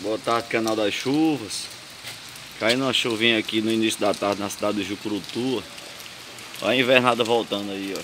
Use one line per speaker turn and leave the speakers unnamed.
Boa tarde, canal das chuvas. Caindo uma chuvinha aqui no início da tarde na cidade de Jucurutu. Olha a invernada voltando aí, ó.